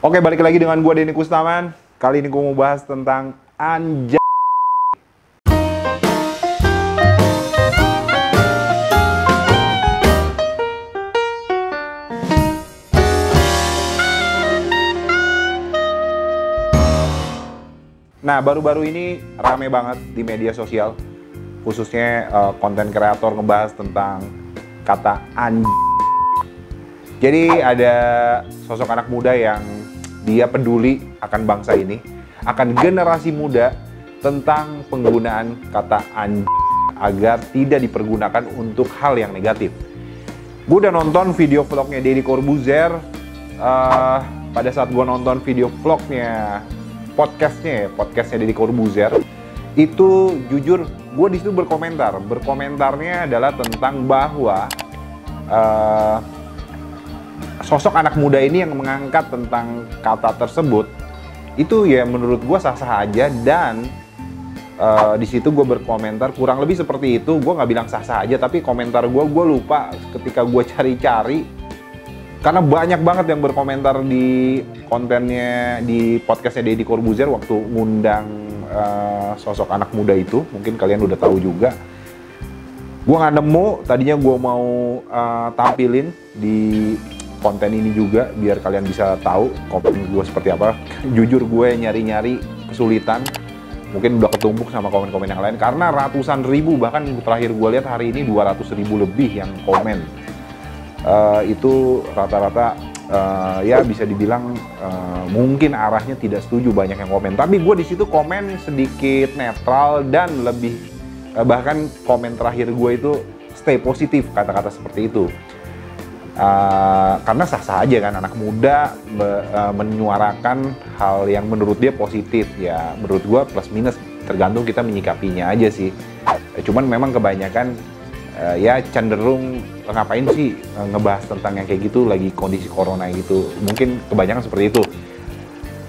Oke, balik lagi dengan gue Denny Kustaman. Kali ini gue mau bahas tentang anja. Nah, baru-baru ini rame banget di media sosial, khususnya uh, konten kreator ngebahas tentang kata anj. Jadi ada sosok anak muda yang dia peduli akan bangsa ini, akan generasi muda tentang penggunaan kata anj agar tidak dipergunakan untuk hal yang negatif. Gue udah nonton video vlognya Deddy Corbuzier. Uh, pada saat gue nonton video vlognya podcastnya ya, podcastnya Deddy Corbuzier, itu jujur gue di situ berkomentar. Berkomentarnya adalah tentang bahwa uh, sosok anak muda ini yang mengangkat tentang kata tersebut itu ya menurut gue sah-sah aja. Dan uh, di situ gue berkomentar kurang lebih seperti itu. Gue nggak bilang sah-sah aja tapi komentar gue gue lupa ketika gue cari-cari. Karena banyak banget yang berkomentar di kontennya di podcastnya Deddy Corbuzier waktu ngundang uh, sosok anak muda itu. Mungkin kalian udah tahu juga. Gue nggak nemu tadinya gue mau uh, tampilin di konten ini juga biar kalian bisa tahu komen gue seperti apa. Jujur gue nyari-nyari kesulitan, mungkin udah ketumpuk sama komen-komen yang lain karena ratusan ribu bahkan terakhir gue lihat hari ini 200 ribu lebih yang komen. Uh, itu rata-rata uh, ya bisa dibilang uh, mungkin arahnya tidak setuju banyak yang komen. Tapi gue di situ komen sedikit netral dan lebih uh, bahkan komen terakhir gue itu stay positif kata-kata seperti itu. Uh, karena sah-sah aja kan anak muda be, uh, menyuarakan hal yang menurut dia positif ya menurut gua plus minus tergantung kita menyikapinya aja sih. Uh, cuman memang kebanyakan uh, ya cenderung ngapain sih ngebahas tentang yang kayak gitu lagi kondisi corona gitu. Mungkin kebanyakan seperti itu.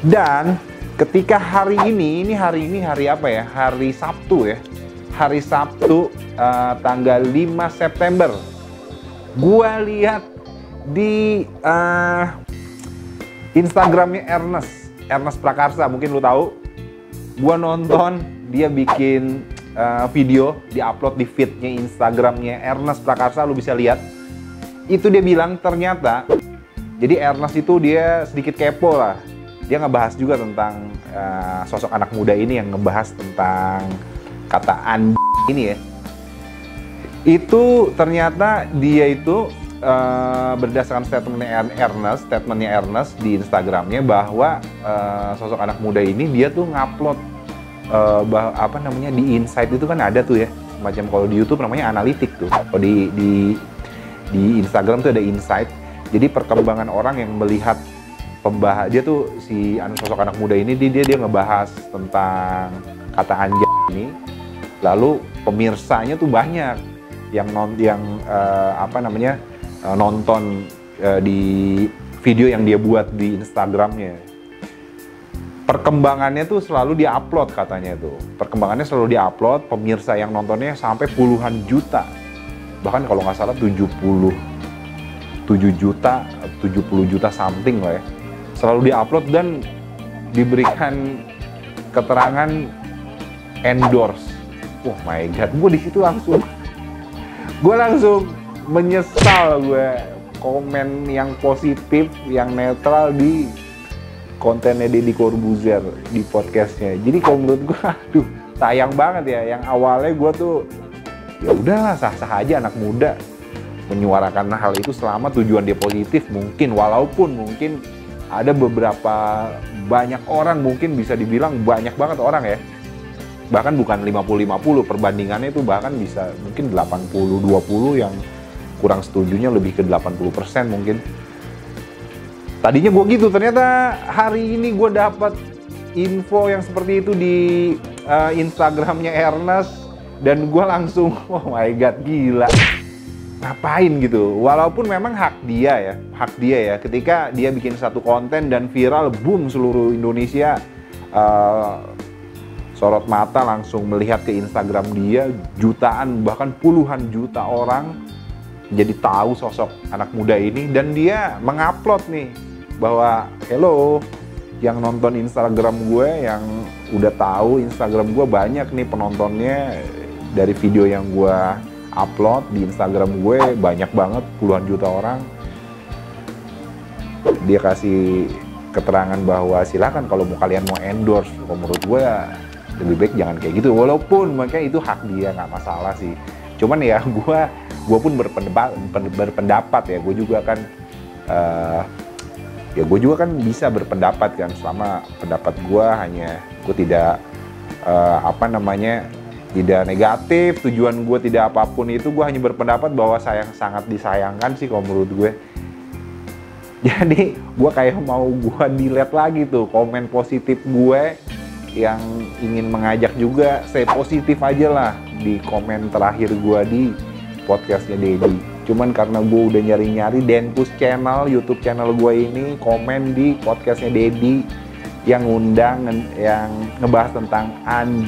Dan ketika hari ini ini hari ini hari apa ya? Hari Sabtu ya. Hari Sabtu uh, tanggal 5 September. Gua lihat di uh, Instagramnya Ernest, Ernest Prakarsa, mungkin lu tahu. Gua nonton dia bikin uh, video, diupload di feednya Instagramnya Ernest Prakarsa, lu bisa lihat. Itu dia bilang ternyata, jadi Ernest itu dia sedikit kepo lah. Dia ngebahas juga tentang uh, sosok anak muda ini yang ngebahas tentang kata an ini ya. Itu ternyata dia itu uh, berdasarkan statementnya Ernest, statementnya Ernest di Instagramnya bahwa uh, sosok anak muda ini dia tuh ngupload uh, apa namanya di Insight itu kan ada tuh ya macam kalau di YouTube namanya analitik tuh. Kalau di di di Instagram tuh ada Insight. Jadi perkembangan orang yang melihat pembahas dia tuh si sosok anak muda ini dia dia ngebahas tentang kata anjay ini. Lalu pemirsanya tuh banyak yang non yang uh, apa namanya uh, nonton uh, di video yang dia buat di Instagramnya. Perkembangannya tuh selalu diupload katanya tuh. Perkembangannya selalu diupload, pemirsa yang nontonnya sampai puluhan juta. Bahkan kalau nggak salah 70 7 juta, 70 juta something lah ya. Selalu diupload dan diberikan keterangan endorse. Oh my god, gue di situ langsung, gue langsung menyesal gue komen yang positif, yang netral di kontennya Deddy Corbuzier di podcastnya. Jadi kalau menurut gue, aduh sayang banget ya. Yang awalnya gue tuh ya udahlah sah-sah aja anak muda menyuarakan hal itu selama tujuan dia positif mungkin walaupun mungkin ada beberapa banyak orang mungkin bisa dibilang banyak banget orang ya bahkan bukan 50-50 perbandingannya itu bahkan bisa mungkin 80-20 yang kurang setujunya lebih ke 80% mungkin. Tadinya gue gitu, ternyata hari ini gue dapat info yang seperti itu di uh, Instagramnya Ernest dan gue langsung, oh my god, gila. Ngapain gitu? Walaupun memang hak dia ya, hak dia ya. Ketika dia bikin satu konten dan viral, boom seluruh Indonesia uh, sorot mata langsung melihat ke Instagram dia jutaan bahkan puluhan juta orang jadi tahu sosok anak muda ini dan dia mengupload nih bahwa hello yang nonton Instagram gue yang udah tahu Instagram gue banyak nih penontonnya dari video yang gue upload di Instagram gue banyak banget puluhan juta orang. Dia kasih keterangan bahwa silakan kalau mau kalian mau endorse kalau menurut gue lebih baik jangan kayak gitu. Walaupun makanya itu hak dia nggak masalah sih cuman ya gue gue pun berpendapat berpendapat ya. Gue juga kan uh, ya gue juga kan bisa berpendapat kan. Selama pendapat gue hanya gue tidak uh, apa namanya tidak negatif tujuan gue tidak apa pun itu gue hanya berpendapat bahwa saya sangat disayangkan sih kalau menurut gue. Jadi gue kayak mau gue delete lagi tuh komen positif gue yang ingin mengajak juga saya positif aja lah di komen terakhir gue di podcastnya Dedi cuman karena gue udah nyari-nyari Denpus channel YouTube channel gue ini komen di podcastnya Dedi yang undang yang ngebahas tentang an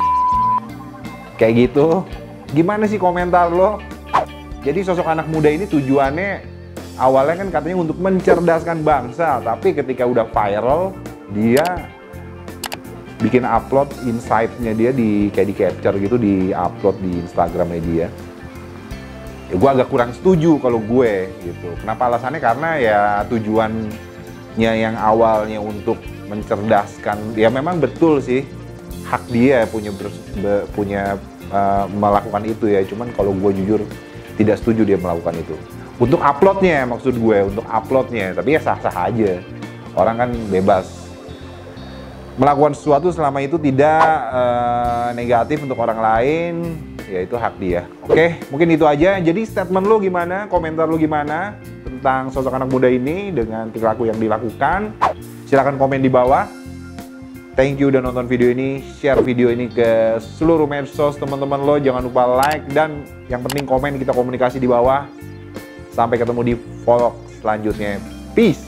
kayak gitu. Gimana sih komentar lo? Jadi sosok anak muda ini tujuannya awalnya kan katanya untuk mencerdaskan bangsa tapi ketika udah viral dia bikin upload insight-nya dia di kayak di capture gitu di upload di Instagramnya dia ya gue agak kurang setuju kalau gue gitu. Kenapa alasannya? Karena ya tujuannya yang awalnya untuk mencerdaskan ya memang betul sih hak dia punya ber, be, punya uh, melakukan itu ya. Cuman kalau gue jujur tidak setuju dia melakukan itu. Untuk uploadnya maksud gue untuk uploadnya. Tapi ya sah-sah aja. Orang kan bebas melakukan sesuatu selama itu tidak uh, negatif untuk orang lain ya itu hak dia oke mungkin itu aja jadi statement lo gimana komentar lo gimana tentang sosok anak muda ini dengan perilaku yang dilakukan silahkan komen di bawah Thank you udah nonton video ini, share video ini ke seluruh medsos teman-teman lo. Jangan lupa like dan yang penting komen kita komunikasi di bawah. Sampai ketemu di vlog selanjutnya. Peace.